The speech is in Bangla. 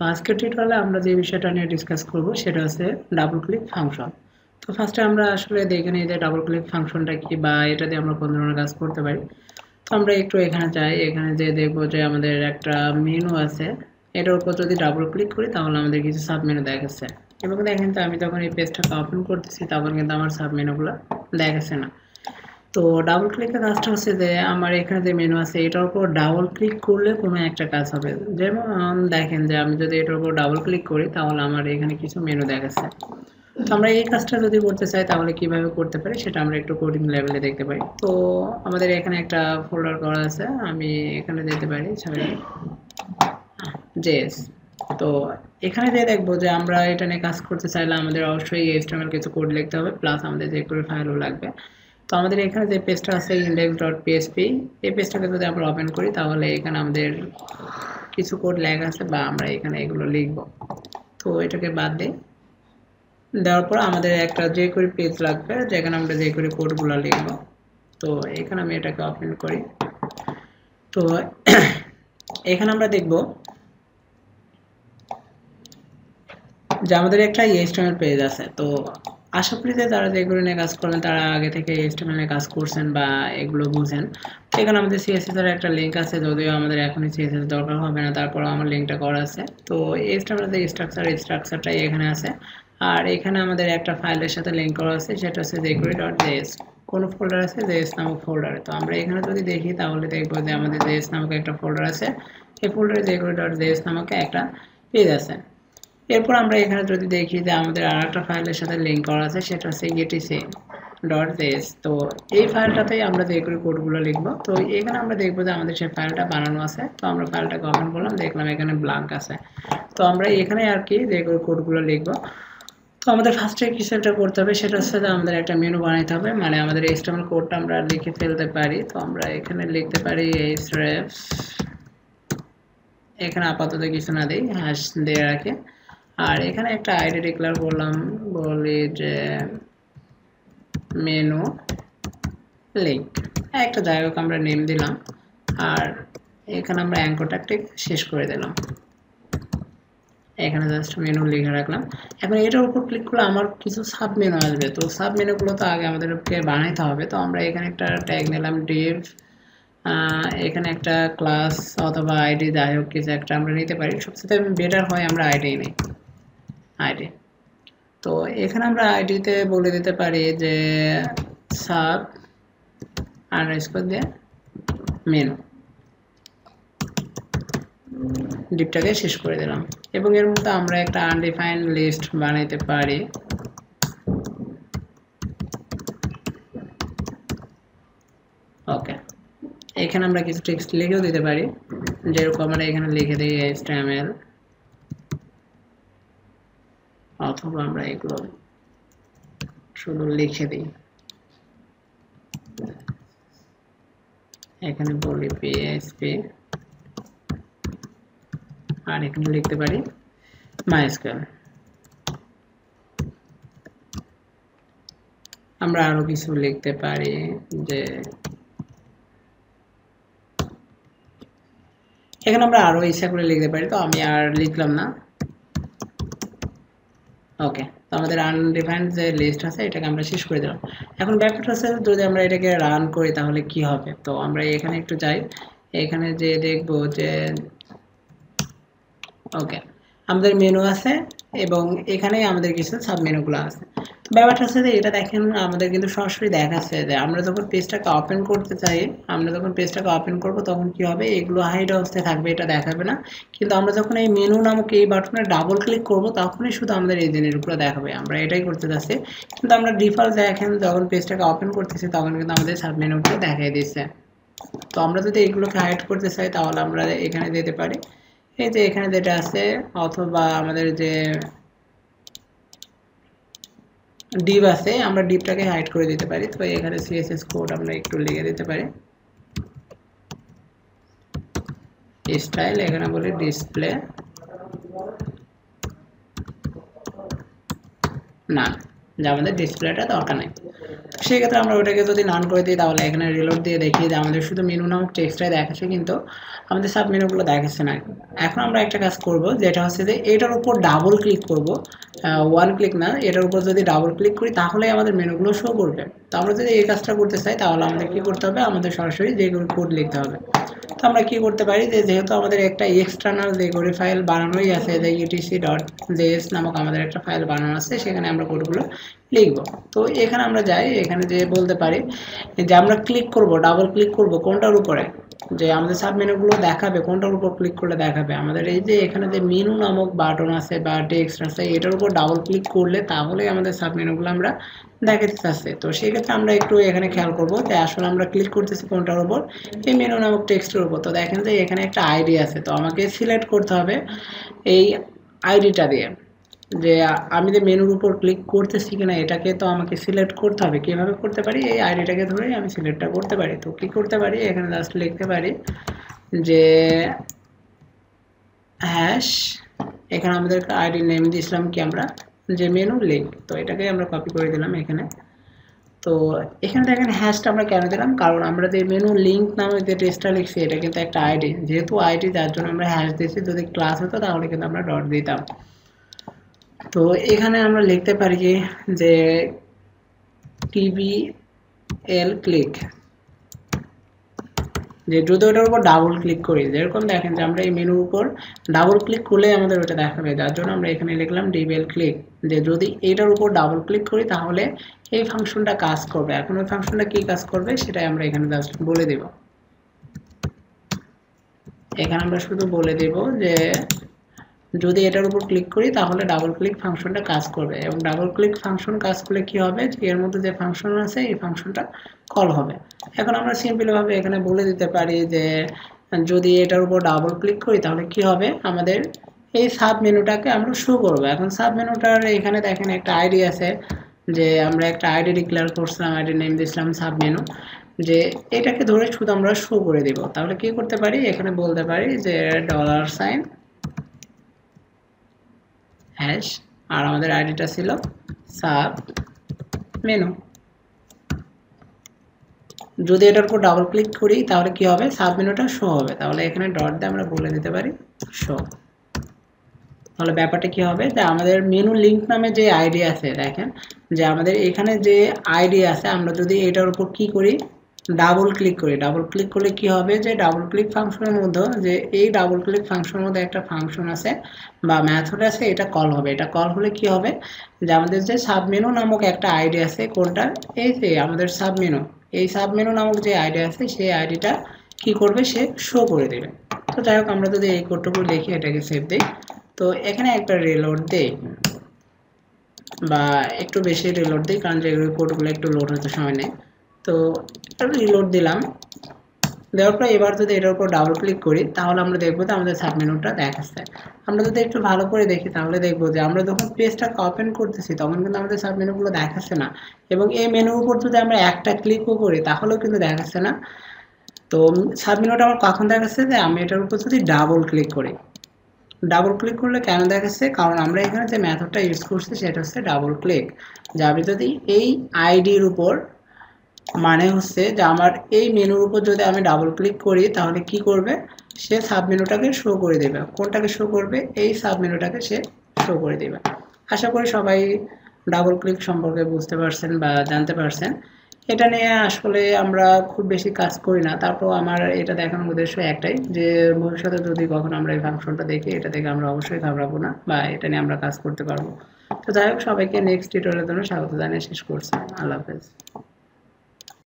আজকের টিউটোরিয়ালে আমরা যে বিষয়টা নিয়ে ডিসকাস করব সেটা হচ্ছে ডাবল ক্লিক ফাংশন তো ফার্স্টে আমরা আসলে দেখে নিই যে ডাবল ক্লিক ফাংশনটা কি বা এটা দিয়ে আমরা কোন ধরনের কাজ করতে পারি। তো আমরা একটু এখানে যাই, এখানে যে দেখব যে আমাদের একটা মেনু আছে, এটার উপর যদি ডাবল ক্লিক করি তাহলে আমাদের কিছু সাব মেনু দেখাচ্ছে। এবং দেখেন তো আমি যখন এই পেজটাকে ওপেন করতেছি তখন কিন্তু আমার সাব মেনুগুলো দেখাচ্ছে না। তো ডাবল ক্লিকের কাজটা হচ্ছে যে আমার এখানে যে মেনু আছে, এটার উপর ডাবল ক্লিক করলে কোনো একটা কাজ হবে। যেমন দেখেন যে আমি যদি এটার উপর ডাবল ক্লিক করি, তাহলে আমার এখানে কিছু মেনু দেখাচ্ছে। তো আমরা এই কাজটা যদি করতে চাই, তাহলে কীভাবে করতে পারি সেটা আমরা একটু কোডিং লেভেলে দেখতে পাই তো আমাদের এখানে একটা ফোল্ডার করা আছে, আমি এখানে যেতে পারি সরি জেস তো এখানে যে দেখব যে আমরা এটা নিয়ে কাজ করতে চাইলে আমাদের অবশ্যই এস্টামেল কিছু কোড লিখতে হবে প্লাস আমাদের যে করে ফাইলও লাগবে। তো আমাদের এখানে যে পেজটা আছে ইন্ডেক্স ডট পিএসপি এই পেজটাকে যদি আমরা ওপেন করি, তাহলে এখানে আমাদের কিছু কোড লেখা আছে বা আমরা এখানে এগুলো লিখব। তো এটাকে বাদ দিই। দেওয়ার পর আমাদের একটা যে করে পেজ লাগবে, যেখানে আমরা যে করে কোডগুলো লিখব। তো এখানে আমি এটাকে ওপেন করি। তো এখানে আমরা দেখব যে আমাদের একটা এস্টেমেল পেজ আছে। তো আশা করি যে যারা যেগুলো নিয়ে কাজ করবেন তারা আগে থেকে এস্টেমেল নিয়ে কাজ করছেন বা এগুলো বুঝেন। এখানে আমাদের সিএসএস এর একটা লিঙ্ক আছে, যদিও আমাদের এখনই সিএসএস দরকার হবে না তারপর আমার লিঙ্কটা করা আছে। তো এস্টেমেল যে স্ট্রাকচার এই স্ট্রাকচারটাই এখানে আছে। আর এখানে আমাদের একটা ফাইলের সাথে লিঙ্ক করা আছে, সেটা হচ্ছে জেকুরি ডট জেএস কোনো ফোল্ডার আছে? জেএস নামক ফোল্ডারে তো আমরা এখানে যদি দেখি, তাহলে দেখব যে আমাদের জেএস নামক একটা ফোল্ডার আছে। এই ফোল্ডারে জেকুরি ডট জেএস নামক একটা পেজ আছে। এরপর আমরা এখানে যদি দেখি যে আমাদের আর একটা ফাইলের সাথে লিঙ্ক করা আছে, সেটা হচ্ছে গেটিসি ডট জেএস তো এই ফাইলটাতেই আমরা যে করে কোডগুলো লিখব, তো এখানে আমরা দেখব যে আমাদের সেই ফাইলটা বানানো আছে। তো আমরা ফাইলটা ওপেন করলাম, দেখলাম এখানে ব্লাঙ্ক আছে। তো আমরা এখানে আর কি যে করে কোডগুলো লিখব। তো আমাদের ফার্স্টে কিছু একটা করতে হবে, সেটা হচ্ছে যে আমাদের একটা মেনু বানাইতে হবে। মানে আমাদের এইচটিএমএল কোডটা আমরা লিখে ফেলতে পারি। তো আমরা এখানে লিখতে পারি এইচরেফ এখানে আপাতত কিছু না দিই হ্যাশ দিয়ে রাখি। আর এখানে একটা আইডি ডিক্লেয়ার করলাম, বলি যে মেনু, লিঙ্ক। একটা যাই হোক আমরা নেম দিলাম, আর এখানে আমরা অ্যাঙ্করটাকে শেষ করে দিলাম। এখানে জাস্ট মেনু লিখে রাখলাম। এখন এটার উপর ক্লিক করলে আমার কিছু সাব মেনু আসবে। তো সাব মেনুগুলো তো আগে আমাদেরকে বানাইতে হবে। তো আমরা এখানে একটা ট্যাগ নিলাম ডিভ এখানে একটা ক্লাস অথবা আইডি যাই হোক কিছু একটা আমরা নিতে পারি। সবচেয়ে বেটার হয় আমরা আইডি নিই। আইডি তো এখানে আমরা আইডিতে বলে দিতে পারি যে সাব আর আন্ডারস্কোর দিয়ে মেনু ডিপটাকে শেষ করে দিলাম। এবং এর মধ্যে আমরা একটা আনডিফাইন্ড লিস্ট বানাইতে পারি। ওকে। এখানে আমরা কিছু টেক্সট লিখেও দিতে পারি। যেরকম আমরা এখানে লিখে দিই HTML অথবা আমরা এগুলো শুধু লিখে দিই। এখানে বলি পিএসপি আর এখানে লিখতে পারি মাইস্কেল আমরা আরও কিছু লিখতে পারি যে এখানে আমরা আরও ইচ্ছা করে লিখতে পারি, তো আমি আর লিখলাম না। ওকে তো আমাদের আনডিফাইন্ড যে লিস্ট আছে, এটাকে আমরা শেষ করে দিলাম। এখন ব্যাপারটা হচ্ছে যদি আমরা এটাকে রান করি, তাহলে কি হবে? তো আমরা এখানে একটু যাই। এখানে যে দেখব যে ওকে আমাদের মেনু আছে এবং এখানে আমাদের কিছু সাব মেনুগুলো আছে। ব্যাপারটা হচ্ছে যে, এটা দেখেন, আমাদের কিন্তু সরাসরি দেখাচ্ছে যে, আমরা যখন পেজটাকে ওপেন করতে চাই, আমরা যখন পেজটাকে ওপেন করব, তখন কি হবে? এগুলো হাইড অবস্থায় থাকবে, এটা দেখাবে না। কিন্তু আমরা যখন এই মেনু নামক এই বাটনে ডাবল ক্লিক করব, তখনই শুধু আমাদের এই জিনিসগুলো দেখাবে। আমরা এটাই করতে চাচ্ছি কিন্তু আমরা ডিফল্ট দেখেন, যখন পেজটাকে ওপেন করতেছি, তখন কিন্তু আমাদের সাব মেনুগুলো দেখাই দিচ্ছে। তো আমরা যদি এগুলোকে হাইড করতে চাই, তাহলে আমরা এখানে দিতে পারি। এই যে এখানে যেটা আছে, অথবা আমাদের যে ডিপ আছে, আমরা ডিপটাকে হাইড করে দিতে পারি। তো এখানে সিএসএস কোড আমরা একটু লিখে দিতে পারি। স্টাইল এখানে বলি ডিসপ্লে না যে আমাদের ডিসপ্লেটা দরকার নেই। সেই ক্ষেত্রে আমরা ওটাকে যদি নান করে দিই, তাহলে এখানে রিলোড দিয়ে দেখি যে আমাদের শুধু মেনু নামক টেক্সটাই দেখাচ্ছে, কিন্তু আমাদের সাব মেনুগুলো দেখাচ্ছে না। এখন আমরা একটা কাজ করব, যেটা হচ্ছে যে এটার উপর ডাবল ক্লিক করব। ওয়ান ক্লিক না, এটার উপর যদি ডাবল ক্লিক করি তাহলে আমাদের মেনুগুলো শো করবে। তো আমরা যদি এই কাজটা করতে চাই, তাহলে আমাদের কি করতে হবে? আমাদের সরাসরি যেগুলো কোড লিখতে হবে। আমরা কি করতে পারি? যে যেহেতু আমাদের একটা এক্সটার্নাল যে যেগুলি ফাইল বানানোই আছে, যে ইউটিসি ডট জেএস নামক আমাদের একটা ফাইল বানানো আছে, সেখানে আমরা কোডগুলো লিখব। তো এখানে আমরা যাই, এখানে যে বলতে পারি যে আমরা ক্লিক করব ডাবল ক্লিক করব কোনটার উপরে? যে আমাদের সাব মেনুগুলো দেখাবে কোনটার উপর ক্লিক করলে দেখাবে। আমাদের এই যে এখানে যে মেনু নামক বাটন আছে বা টেক্সট আছে, এটার উপর ডাবল ক্লিক করলে তাহলে আমাদের সাব মেনুগুলো আমরা দেখাতে চাচ্ছে। তো সেক্ষেত্রে আমরা একটু এখানে খেয়াল করব যে আসলে আমরা ক্লিক করতেছি কোনটার উপর, এই মেনু নামক টেক্সটের উপর। তো দেখেন যে এখানে একটা আইডি আছে, তো আমাকে সিলেক্ট করতে হবে এই আইডিটা দিয়ে। যে আমি যে মেনুর উপর ক্লিক করতেছি কিনা, এটাকে তো আমাকে সিলেক্ট করতে হবে। কীভাবে করতে পারি? এই আইডিটাকে ধরে আমি সিলেক্টটা করতে পারি। তো কী করতে পারি, এখানে জাস্ট লিখতে পারি যে হ্যাশ এখানে আমাদের আইডি নেম দিয়েছিলাম কি আমরা? যে মেনু লিঙ্ক তো এটাকে আমরা কপি করে দিলাম এখানে। তো এখানে দেখেন হ্যাশটা আমরা কেন দিলাম? কারণ আমরা যে মেনু লিঙ্ক নামে যে টেস্টটা লিখছি, এটা কিন্তু একটা আইডি যেহেতু আইডি যার জন্য আমরা হ্যাশ দিয়েছি, যদি ক্লাস হতো তাহলে কিন্তু আমরা ডট দিতাম। তো এখানে আমরা লিখতে পারি যে টিবি এল ক্লিক যে যদি ওটার উপর ডাবল ক্লিক করি। যেরকম দেখেন যে আমরা এই মেনুর উপর ডাবল ক্লিক করলে আমাদের ওটা দেখাবে। যার জন্য আমরা এখানে লিখলাম ডিবেল ক্লিক যে যদি এইটার উপর ডাবল ক্লিক করি তাহলে এই ফাংশনটা কাজ করবে। এখন ওই ফাংশনটা কি কাজ করবে সেটাই আমরা এখানে বলে দেব। এখানে আমরা শুধু বলে দেব যে যদি এটার উপর ক্লিক করি, তাহলে ডাবল ক্লিক ফাংশনটা কাজ করবে। এবং ডাবল ক্লিক ফাংশন কাজ করলে কি হবে? এর মধ্যে যে ফাংশন আছে, এই ফাংশনটা কল হবে। এখন আমরা সিম্পলভাবে এখানে বলে দিতে পারি যে, যদি এটার উপর ডাবল ক্লিক করি, তাহলে কি হবে? আমাদের এই সাব মেনুটাকে আমরা শো করব। এখন সাব মেনুটার এখানে দেখেন একটা আইডি আছে, যে আমরা একটা আইডি ডিক্লেয়ার করছিলাম আইডি নেম দিয়েছিলাম সাব মেনু যে এটাকে ধরে শুধু আমরা শো করে দিব। তাহলে কি করতে পারি? এখানে বলতে পারি যে ডলার সাইন হ্যাশ আর আমাদের আইডিটা ছিল সাব মেনু যদি এটার উপর ডাবল ক্লিক করি, তাহলে কি হবে? সাব মেনুটা শো হবে। তাহলে এখানে ডট দিয়ে আমরা বলে দিতে পারি শো তাহলে ব্যাপারটা কি হবে? যে আমাদের মেনু লিঙ্ক নামে যে আইডি আছে, দেখেন, যে আমাদের এখানে যে আইডি আছে, আমরা যদি এটার উপর কি করি? ডাবল ক্লিক করি ডাবল ক্লিক করলে কি হবে যে ডাবল ক্লিক ফাংশনের মধ্যে যে এই ডাবল ক্লিক ফাংশনের মধ্যে একটা ফাংশন আছে বা মেথড আছে, এটা কল হবে। এটা কল হলে কি হবে যে আমাদের যে সাবমেনু নামক একটা আইডি আছে কোনটা? এই যে আমাদের সাবমেনু এই সাবমেনু নামক যে আইডি আছে সেই আইডিটা কি করবে? সে শো করে দেবে। তো যাই হোক, আমরা যদি এই কোডটুকু দেখি, এটাকে সেভ দিই। তো এখানে একটা রিলোড দেই বা একটু বেশি রিলোড দিই, কারণ যে কোডগুলো একটু লোড হতে সময় নেই তো রিলোড দিলাম। দেওয়ার পর এবার যদি এটার উপর ডাবল ক্লিক করি, তাহলে আমরা দেখব যে আমাদের সাবমেনুটা দেখাচ্ছে। আমরা যদি একটু ভালো করে দেখি, তাহলে দেখব যে আমরা যখন পেজটাকে ওপেন করতেছি, তখন কিন্তু আমাদের সাব মেনুগুলো দেখাচ্ছে না। এবং এই মেনুর উপর যদি আমরা একটা ক্লিকও করি, তাহলেও কিন্তু দেখাচ্ছে না। তো সাব মেনুটা আমার কখন দেখাচ্ছে যে আমি এটার উপর যদি ডাবল ক্লিক করি? ডাবল ক্লিক করলে কেন দেখাচ্ছে? কারণ আমরা এখানে যে মেথডটা ইউজ করছি, সেটা হচ্ছে ডাবল ক্লিক যে আমি যদি এই আইডির উপর মানে হচ্ছে যে আমার এই মেনুর উপর যদি আমি ডাবল ক্লিক করি, তাহলে কি করবে? সে সাব মেনুটাকে শো করে দেবে। কোনটাকে শো করবে? এই সাব মেনুটাকে সে শো করে দেবে। আশা করি সবাই ডাবল ক্লিক সম্পর্কে বুঝতে পারছেন বা জানতে পারছেন। এটা নিয়ে আসলে আমরা খুব বেশি কাজ করি না। তারপর আমার এটা দেখানোর উদ্দেশ্য একটাই যে, ভবিষ্যতে যদি কখনো আমরা এই ফাংশনটা দেখি, এটা থেকে আমরা অবশ্যই ঘাবড়াবো না বা এটা নিয়ে আমরা কাজ করতে পারব। তো যাই হোক, সবাইকে নেক্সট টিউটোরিয়ালের জন্য স্বাগত জানিয়ে শেষ করছি। আল্লাহ হাফেজ।